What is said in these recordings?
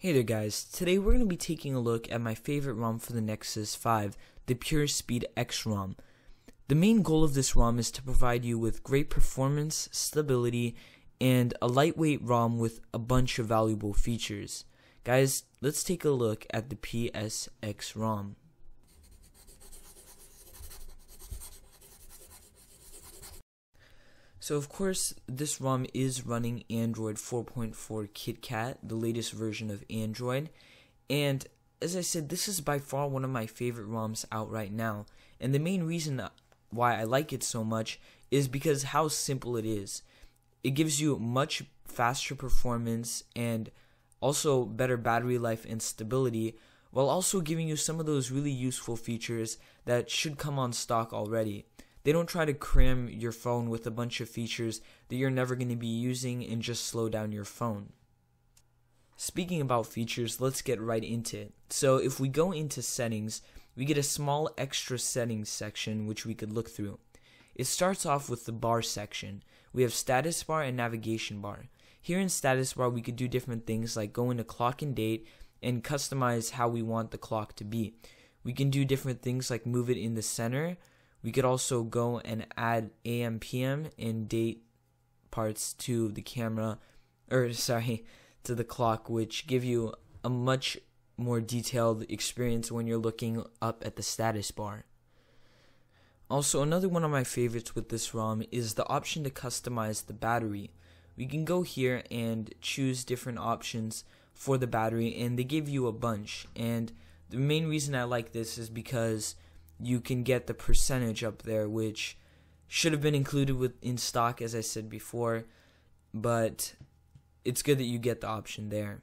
Hey there guys, today we're going to be taking a look at my favorite ROM for the Nexus 5, the Pure Speed X ROM. The main goal of this ROM is to provide you with great performance, stability, and a lightweight ROM with a bunch of valuable features. Guys, let's take a look at the PSX ROM. So of course, this ROM is running Android 4.4 KitKat, the latest version of Android. And as I said, this is by far one of my favorite ROMs out right now. And the main reason why I like it so much is because how simple it is. It gives you much faster performance and also better battery life and stability while also giving you some of those really useful features that should come on stock already. They don't try to cram your phone with a bunch of features that you're never going to be using and just slow down your phone. Speaking about features, let's get right into it. So if we go into settings, we get a small extra settings section which we could look through. It starts off with the bar section. We have status bar and navigation bar. Here in status bar we could do different things like go into clock and date and customize how we want the clock to be. We can do different things like move it in the center, we could also go and add AM PM and date parts to the camera or sorry to the clock which give you a much more detailed experience when you're looking up at the status bar. Also, another one of my favorites with this ROM is the option to customize the battery. We can go here and choose different options for the battery and they give you a bunch and the main reason I like this is because you can get the percentage up there, which should have been included with in stock, as I said before, but it's good that you get the option there.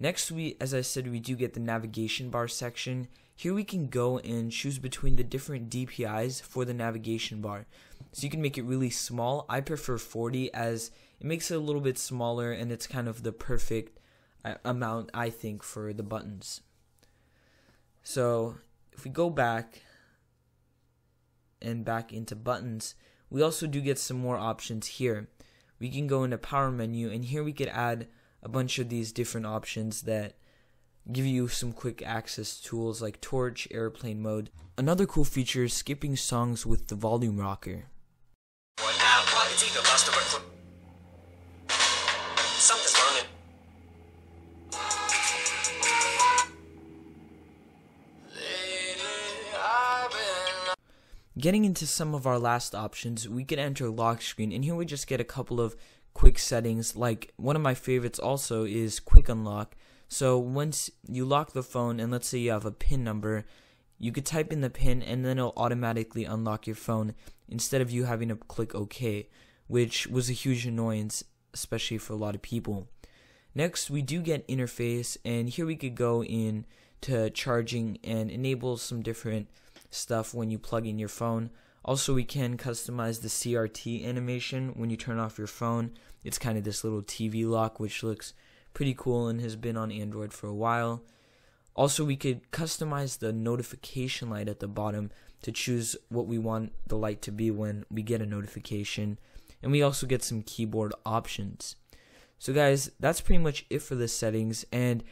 Next, we, as I said, we do get the navigation bar section. Here we can go and choose between the different DPIs for the navigation bar. So you can make it really small. I prefer 40 as it makes it a little bit smaller and it's kind of the perfect uh, amount, I think, for the buttons. So if we go back and back into buttons, we also do get some more options here. We can go into power menu and here we could add a bunch of these different options that give you some quick access tools like torch, airplane mode. Another cool feature is skipping songs with the volume rocker. Getting into some of our last options, we can enter lock screen, and here we just get a couple of quick settings. Like one of my favorites also is quick unlock. So once you lock the phone, and let's say you have a PIN number, you could type in the PIN, and then it'll automatically unlock your phone instead of you having to click OK, which was a huge annoyance, especially for a lot of people. Next, we do get interface, and here we could go in to charging and enable some different stuff when you plug in your phone. Also, we can customize the CRT animation when you turn off your phone. It's kind of this little TV lock, which looks pretty cool and has been on Android for a while. Also, we could customize the notification light at the bottom to choose what we want the light to be when we get a notification. And we also get some keyboard options. So guys, that's pretty much it for the settings. And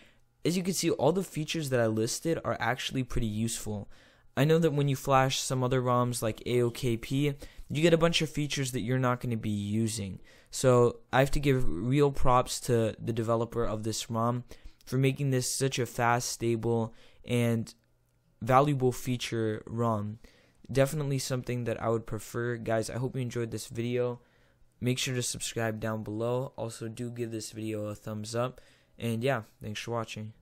as you can see, all the features that I listed are actually pretty useful. I know that when you flash some other ROMs like AOKP, you get a bunch of features that you're not going to be using. So I have to give real props to the developer of this ROM for making this such a fast, stable, and valuable feature ROM. Definitely something that I would prefer. Guys, I hope you enjoyed this video. Make sure to subscribe down below. Also, do give this video a thumbs up. And yeah, thanks for watching.